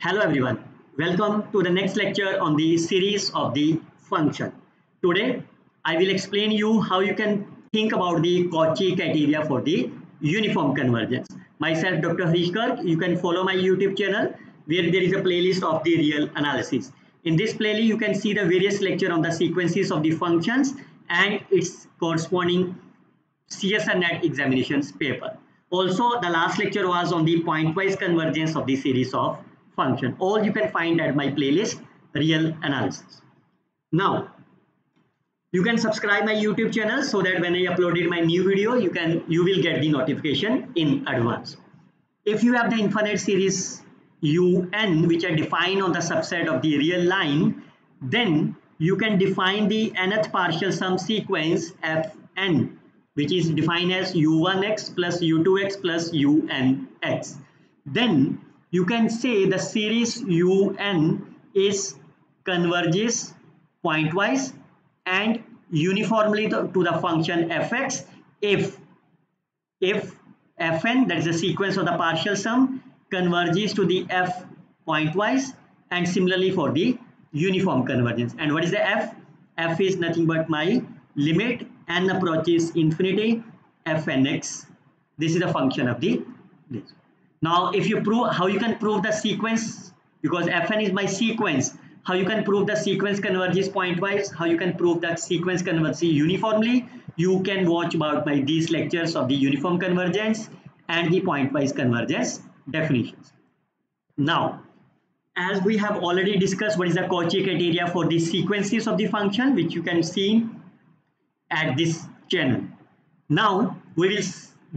Hello everyone, welcome to the next lecture on the series of the function. Today I will explain you how you can think about the Cauchy criteria for the uniform convergence. Myself Dr. Harish Garg, you can follow my YouTube channel where there is a playlist of the real analysis. In this playlist you can see the various lecture on the sequences of the functions and its corresponding CSIR NET examinations paper. Also, the last lecture was on the pointwise convergence of the series of function. All you can find at my playlist, Real Analysis. Now, you can subscribe my YouTube channel so that when I uploaded my new video, you can you will get the notification in advance. If you have the infinite series un which are defined on the subset of the real line, then you can define the nth partial sum sequence fn which is defined as u1x plus u2x plus unx. Then you can say the series un is converges pointwise and uniformly to the function fx. If if fn that is the sequence of the partial sum converges to the f pointwise and similarly for the uniform convergence. And what is the f? F is nothing but my limit n approaches infinity fnx. This is the function of the this now if you prove how you can prove the sequence because fn is my sequence how you can prove the sequence converges pointwise how you can prove that sequence converges uniformly you can watch about my these lectures of the uniform convergence and the pointwise convergence definitions now as we have already discussed what is the Cauchy criteria for the sequences of the function which you can see at this channel. Now we will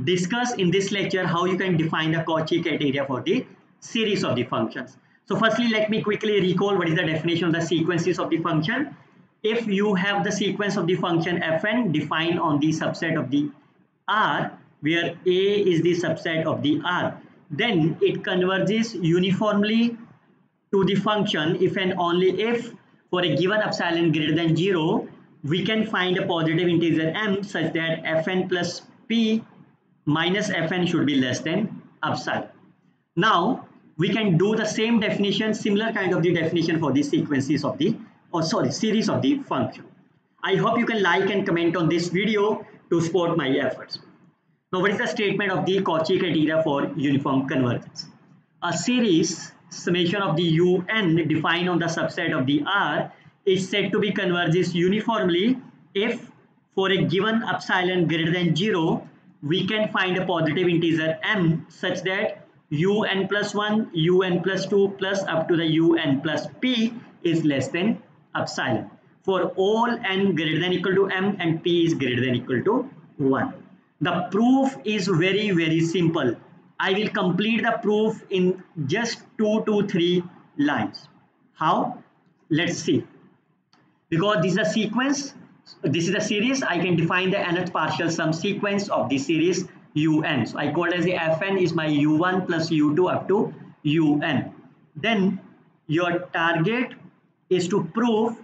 discuss in this lecture how you can define the Cauchy criteria for the series of the functions. So firstly let me quickly recall what is the definition of the sequences of the function. If you have the sequence of the function fn defined on the subset of the R where A is the subset of the R then it converges uniformly to the function if and only if for a given epsilon greater than 0 we can find a positive integer m such that fn plus p minus fn should be less than epsilon. Now we can do the same definition, similar kind of the definition for the sequences of the, or sorry, series of the function. I hope you can like and comment on this video to support my efforts. Now what is the statement of the Cauchy criteria for uniform convergence? A series summation of the un defined on the subset of the R is said to be converges uniformly if for a given epsilon greater than 0 we can find a positive integer m such that un plus 1 un plus 2 plus up to the un plus p is less than epsilon. For all n greater than equal to m and p is greater than equal to 1 the proof is very very simple. I will complete the proof in just 2 to 3 lines. How? Let's see. Because this is a sequence this is a series I can define the nth partial sum sequence of the series un so I call it as the fn is my u1 plus u2 up to un then your target is to prove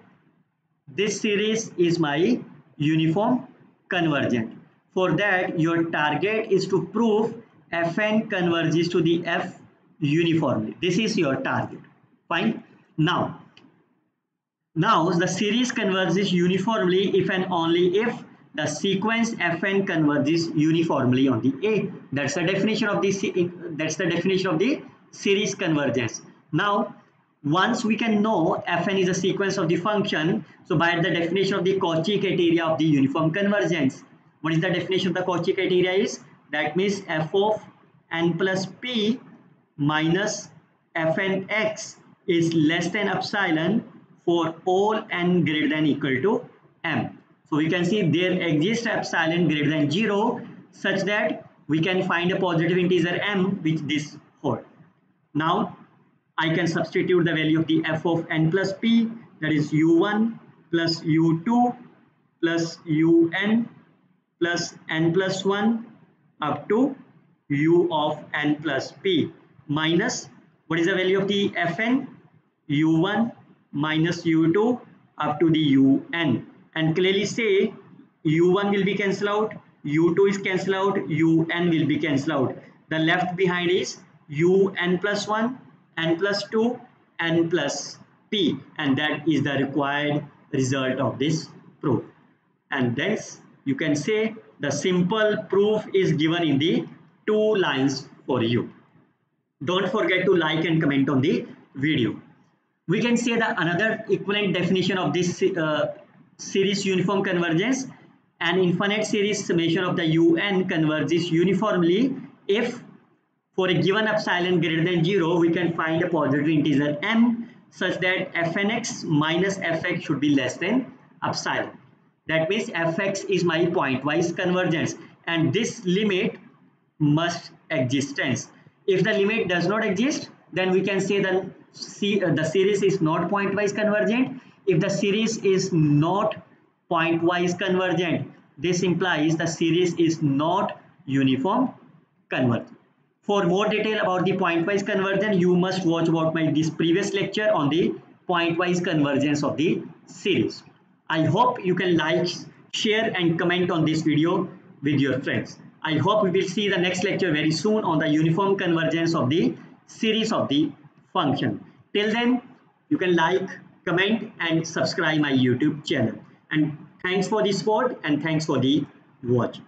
this series is my uniform convergent. For that your target is to prove fn converges to the f uniformly. This is your target. Fine? Now now the series converges uniformly if and only if the sequence fn converges uniformly on the A. That's the definition of the that's the definition of the series convergence. Now once we can know fn is a sequence of the function so by the definition of the Cauchy criteria of the uniform convergence what is the definition of the Cauchy criteria is that means f of n plus p minus fn x is less than epsilon for all n greater than equal to m. So we can see there exists epsilon greater than 0 such that we can find a positive integer m which this hold. Now I can substitute the value of the f of n plus p that is u1 plus u2 plus un plus n plus 1 up to u of n plus p minus what is the value of the fn u1 minus u2 up to the un and clearly say u1 will be cancelled out u2 is cancelled out un will be cancelled out. The left behind is un plus 1 n plus 2 n plus p. And that is the required result of this proof. And thence you can say the simple proof is given in the two lines for you. Don't forget to like and comment on the video we can say that another equivalent definition of this uh, series uniform convergence. An infinite series summation of the un converges uniformly. If for a given epsilon greater than 0 we can find a positive integer m such that fnx minus fx should be less than epsilon. That means fx is my pointwise convergence and this limit must existence if the limit does not exist then we can say that see, uh, the series is not pointwise convergent. If the series is not pointwise convergent this implies the series is not uniform convergent. For more detail about the pointwise convergence you must watch about my this previous lecture on the pointwise convergence of the series. I hope you can like share and comment on this video with your friends. I hope we will see the next lecture very soon on the uniform convergence of the series of the function. Till then you can like comment and subscribe my youtube channel. And thanks for the support and thanks for the watch